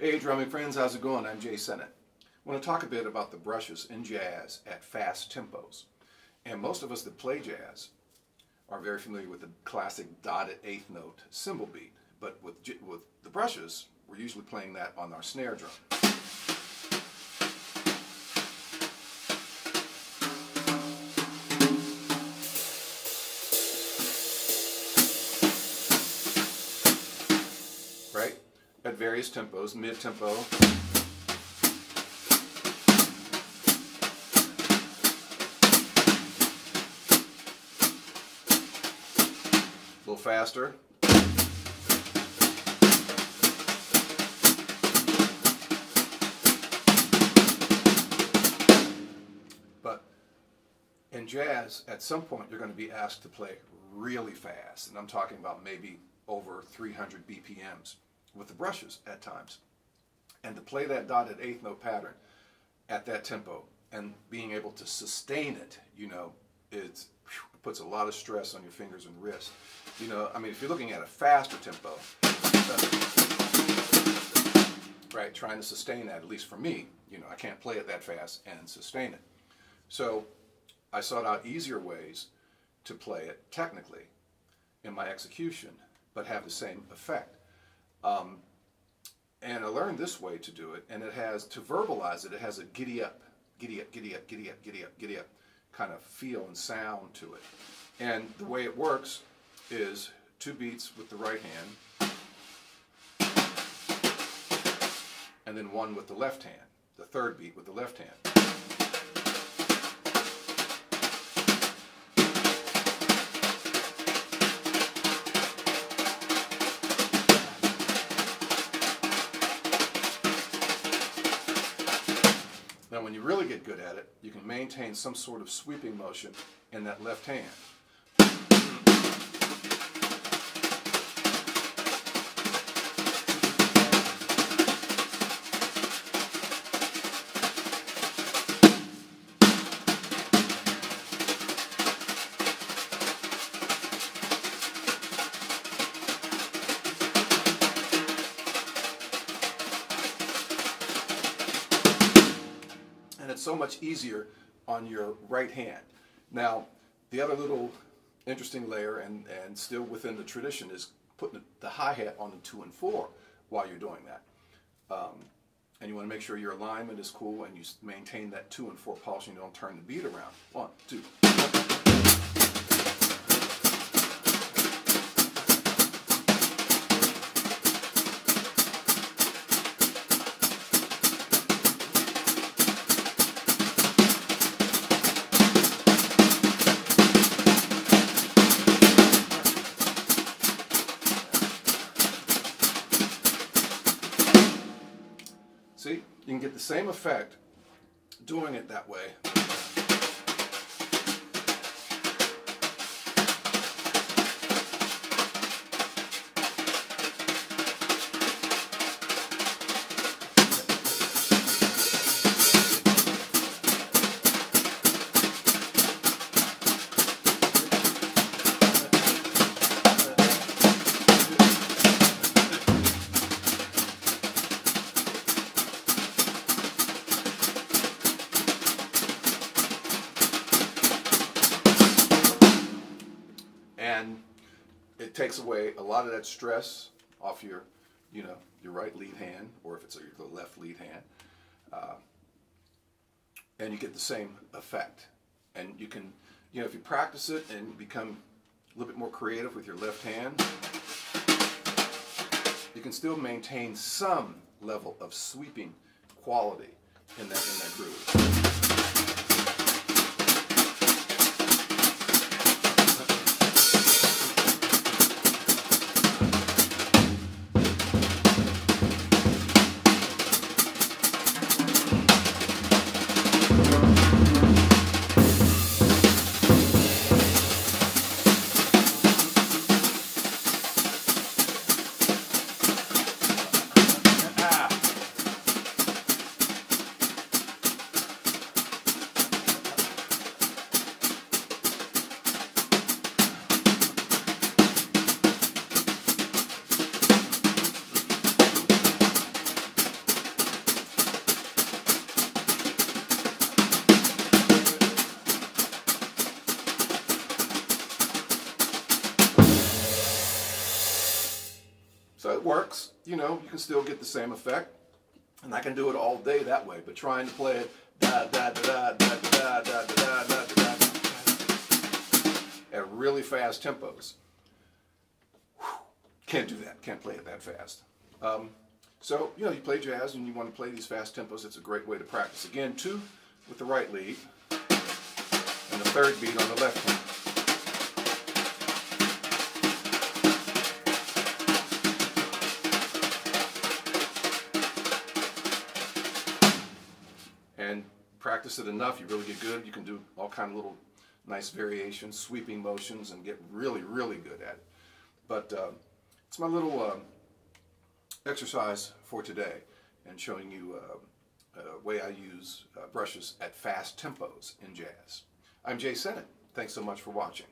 Hey drumming friends, how's it going? I'm Jae Sinnett. I want to talk a bit about the brushes in jazz at fast tempos. And most of us that play jazz are very familiar with the classic dotted eighth note cymbal beat. But with, with the brushes, we're usually playing that on our snare drum. Various tempos, mid-tempo, a little faster. But in jazz, at some point, you're going to be asked to play really fast. And I'm talking about maybe over 300 BPMs with the brushes at times. And to play that dotted eighth note pattern at that tempo and being able to sustain it, you know, it puts a lot of stress on your fingers and wrists. You know, I mean, if you're looking at a faster tempo, right, trying to sustain that, at least for me, you know, I can't play it that fast and sustain it. So I sought out easier ways to play it technically in my execution, but have the same effect. Um, and I learned this way to do it, and it has, to verbalize it, it has a giddy up, giddy up, giddy up, giddy up, giddy up, giddy up kind of feel and sound to it. And the way it works is two beats with the right hand, and then one with the left hand, the third beat with the left hand. When you really get good at it, you can maintain some sort of sweeping motion in that left hand. So much easier on your right hand. Now, the other little interesting layer, and, and still within the tradition, is putting the hi-hat on the two and four while you're doing that. Um, and you want to make sure your alignment is cool and you maintain that two and four pulse and you don't turn the beat around. One, two. Get the same effect doing it that way. Takes away a lot of that stress off your, you know, your right lead hand, or if it's your left lead hand, uh, and you get the same effect. And you can, you know, if you practice it and become a little bit more creative with your left hand, you can still maintain some level of sweeping quality in that in that groove. it works. You know, you can still get the same effect. And I can do it all day that way, but trying to play it at really fast tempos. Can't do that. Can't play it that fast. Um, so, you know, you play jazz and you want to play these fast tempos. It's a great way to practice. Again, two with the right lead and the third beat on the left hand. Practice it enough, you really get good. You can do all kind of little nice variations, sweeping motions, and get really, really good at it. But uh, it's my little uh, exercise for today and showing you uh, a way I use uh, brushes at fast tempos in jazz. I'm Jae Sinnett. Thanks so much for watching.